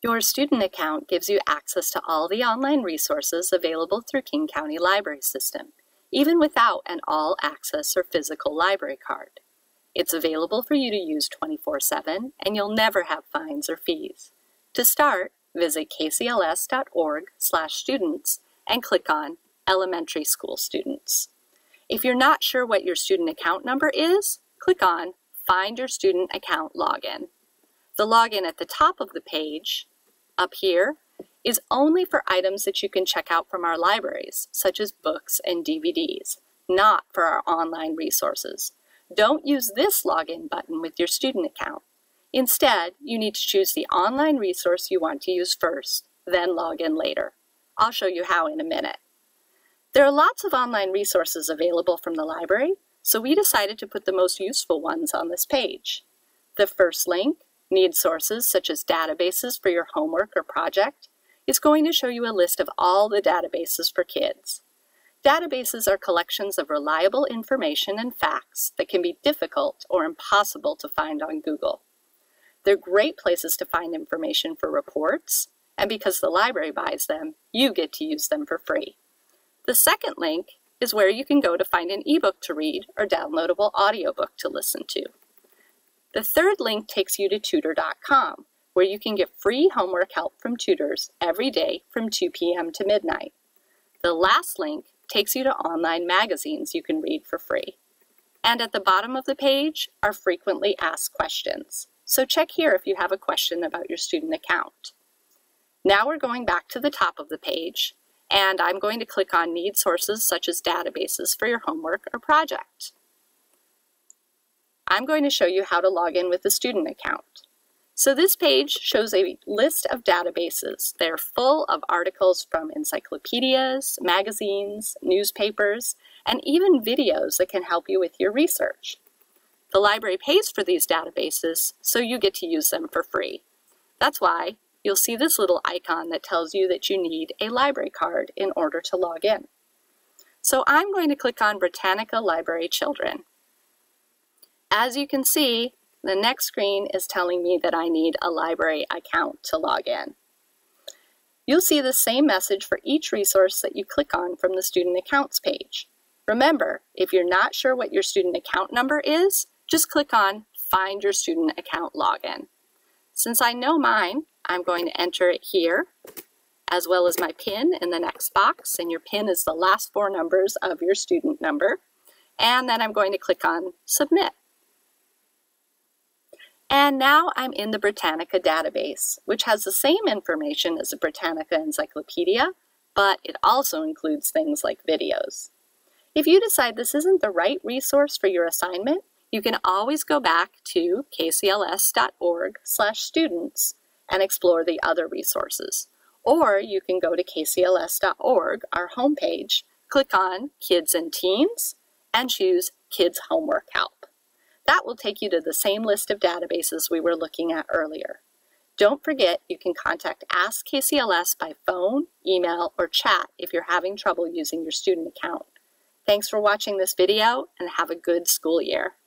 Your student account gives you access to all the online resources available through King County Library System, even without an all-access or physical library card. It's available for you to use 24-7 and you'll never have fines or fees. To start, visit kcls.org students and click on Elementary School Students. If you're not sure what your student account number is, click on Find Your Student Account Login. The login at the top of the page, up here, is only for items that you can check out from our libraries, such as books and DVDs, not for our online resources. Don't use this login button with your student account. Instead, you need to choose the online resource you want to use first, then log in later. I'll show you how in a minute. There are lots of online resources available from the library, so we decided to put the most useful ones on this page. The first link need sources such as databases for your homework or project, is going to show you a list of all the databases for kids. Databases are collections of reliable information and facts that can be difficult or impossible to find on Google. They're great places to find information for reports, and because the library buys them, you get to use them for free. The second link is where you can go to find an ebook to read or downloadable audiobook to listen to. The third link takes you to tutor.com, where you can get free homework help from tutors every day from 2 p.m. to midnight. The last link takes you to online magazines you can read for free. And at the bottom of the page are frequently asked questions. So check here if you have a question about your student account. Now we're going back to the top of the page, and I'm going to click on Need Sources such as databases for your homework or project. I'm going to show you how to log in with a student account. So this page shows a list of databases. They're full of articles from encyclopedias, magazines, newspapers, and even videos that can help you with your research. The library pays for these databases, so you get to use them for free. That's why you'll see this little icon that tells you that you need a library card in order to log in. So I'm going to click on Britannica Library Children. As you can see, the next screen is telling me that I need a library account to log in. You'll see the same message for each resource that you click on from the Student Accounts page. Remember, if you're not sure what your student account number is, just click on Find Your Student Account Login. Since I know mine, I'm going to enter it here, as well as my PIN in the next box, and your PIN is the last four numbers of your student number. And then I'm going to click on Submit. And now I'm in the Britannica database, which has the same information as the Britannica Encyclopedia, but it also includes things like videos. If you decide this isn't the right resource for your assignment, you can always go back to kcls.org students and explore the other resources. Or you can go to kcls.org, our homepage, click on Kids and Teens, and choose Kids Homework Help. That will take you to the same list of databases we were looking at earlier. Don't forget you can contact Ask KCLS by phone, email, or chat if you're having trouble using your student account. Thanks for watching this video and have a good school year.